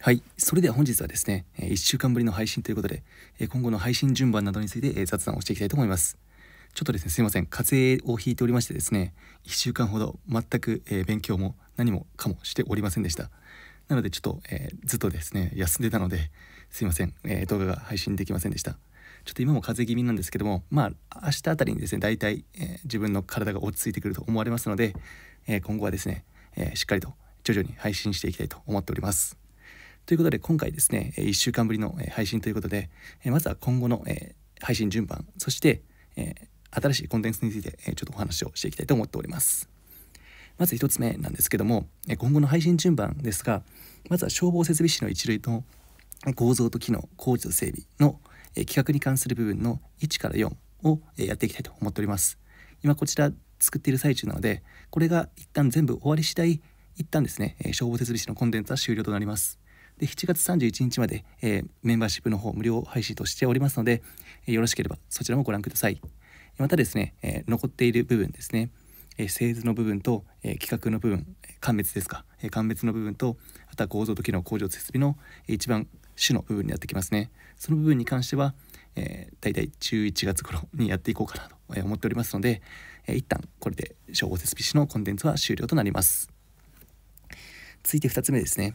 はい。それでは本日はですね、1週間ぶりの配信ということで、今後の配信順番などについて雑談をしていきたいと思います。ちょっとですね、すいません。風邪をひいておりましてですね、1週間ほど全く勉強も何もかもしておりませんでした。なのでちょっと、えー、ずっとですね、休んでたので、すいません、えー、動画が配信できませんでした。ちょっと今も風邪気味なんですけども、まあ、明日あたりにですね、大体、えー、自分の体が落ち着いてくると思われますので、え今後はですね、えしっかりと徐々に配信していきたいと思っております。ということで今回ですね1週間ぶりの配信ということでまずは今後の配信順番そして新しいコンテンツについてちょっとお話をしていきたいと思っております。まず1つ目なんですけども今後の配信順番ですがまずは消防設備士の一類の構造と機能工事と整備の企画に関する部分の1から4をやっていきたいと思っております。今こちら作っている最中なのでこれが一旦全部終わり次第一旦ですね消防設備士のコンテンツは終了となります。で7月31日まで、えー、メンバーシップの方無料配信としておりますので、えー、よろしければそちらもご覧ください。またですね、えー、残っている部分ですね、え、製図の部分と、えー、企画の部分鑑別ですか、え、鑑別の部分とあとは構造と機能工場設備の、えー、一番主の部分になってきますね。その部分に関しては、えー、大体11月頃にやっていこうかなと思っておりますので、えー、一旦これで消防設備士のコンテンツは終了となります。続いて2つ目ですね。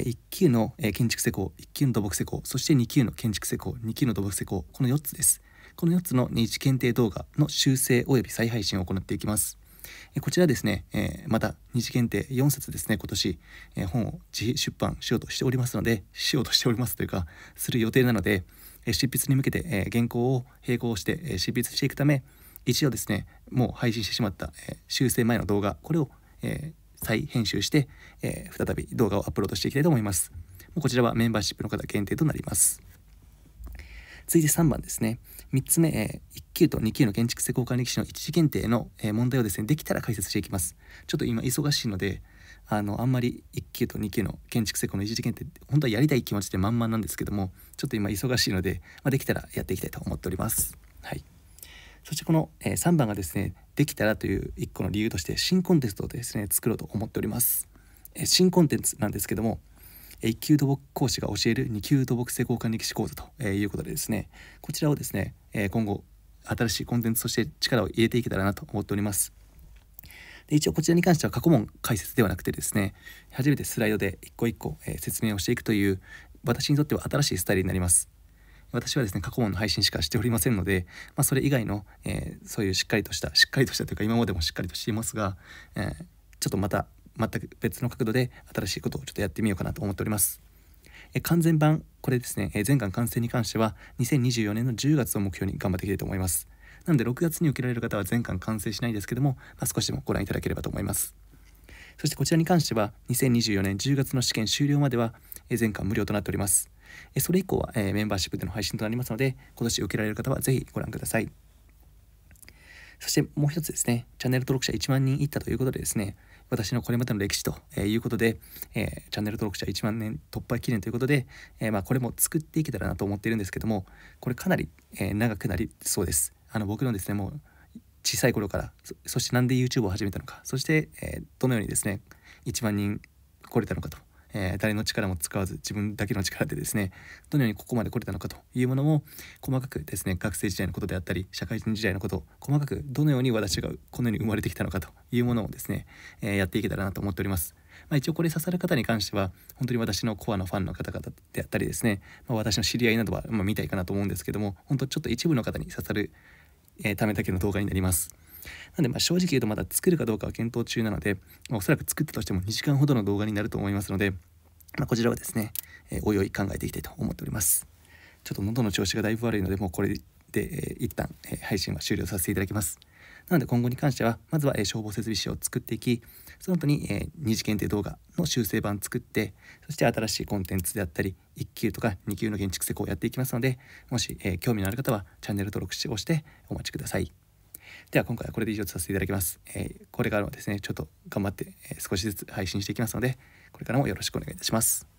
1級の建築施工1級の土木施工そして2級の建築施工2級の土木施工この4つです。この4つの認知検定動画の修正及び再配信を行っていきます。こちらですね、えまた二次検定4冊ですね今年、え本を自費出版しようとしておりますのでしようとしておりますというかする予定なので、え執筆に向けて、え原稿を並行して、え執筆していくため一度ですねもう配信してしまった、え修正前の動画これを、え再編集して、えー、再び動画をアップロードしていきたいと思います。こちらはメンバーシップの方限定となります。続いて3番ですね。3つ目、えー、1級と2級の建築施工管理技士の一次検定の、えー、問題をですね、できたら解説していきます。ちょっと今忙しいので、あのあんまり1級と2級の建築施工の一次検定本当はやりたい気持ちで満々なんですけどもちょっと今忙しいので、まあ、できたらやっていきたいと思っております。はいそしてこの、えー、3番がですねできたらという1個の理由として新コンテンツをですね作ろうと思っております、えー、新コンテンツなんですけども1級土木講師が教える2級土木施工管理士講座ということでですねこちらをですね、えー、今後新しいコンテンツとして力を入れていけたらなと思っております。で一応こちらに関しては過去問解説ではなくてですね初めてスライドで一個一個、えー、説明をしていくという私にとっては新しいスタイルになります。私はですね過去問の配信しかしておりませんので、まあ、それ以外の、えー、そういうしっかりとしたしっかりとしたというか今までもしっかりとしていますが、えー、ちょっとまた全く別の角度で新しいことをちょっとやってみようかなと思っております。え完全版これですね、え全館完成に関しては2024年の10月を目標に頑張っていきたいと思います。なので6月に受けられる方は全館完成しないですけども、まあ、少しでもご覧いただければと思います。そしてこちらに関しては2024年10月の試験終了までは全館無料となっております。それ以降は、えメンバーシップでの配信となりますので、今年受けられる方はぜひご覧ください。そしてもう一つですね、チャンネル登録者1万人いったということでですね、私のこれまでの歴史ということで、えー、チャンネル登録者1万年突破記念ということで、えー、まあ、これも作っていけたらなと思っているんですけども、これかなり、えー、長くなりそうです。あの僕のですね、もう小さい頃からそ、してなんで YouTube を始めたのか、そして、えどのようにですね、1万人来れたのかとえー、誰の力も使わず自分だけの力でですねどのようにここまで来れたのかというものを細かくですね学生時代のことであったり社会人時代のこと細かくどのように私がこのように生まれてきたのかというものをですね、えー、やっていけたらなと思っております。まあ、一応これ刺さる方に関しては本当に私のコアのファンの方々であったりですね、まあ、私の知り合いなどは、まあ、見たいかなと思うんですけども本当ちょっと一部の方に刺さる、え、ためだけの動画になります。なのでまあ正直言うとまだ作るかどうかは検討中なので、まあ、おそらく作ったとしても2時間ほどの動画になると思いますので、まあ、こちらはですね、えー、おいおい考えていきたいと思っております。ちょっと喉の調子がだいぶ悪いので、もうこれで、えー、一旦、えー、配信は終了させていただきます。なので今後に関しては、まずは、えー、消防設備士を作っていき、その後に、えー、二次検定動画の修正版作って、そして新しいコンテンツであったり、1級とか2級の建築施工をやっていきますので、もし、えー、興味のある方はチャンネル登録をしてお待ちください。では今回はこれで以上とさせていただきます。えー、これからもですね、ちょっと頑張って、え、少しずつ配信していきますので、これからもよろしくお願いいたします。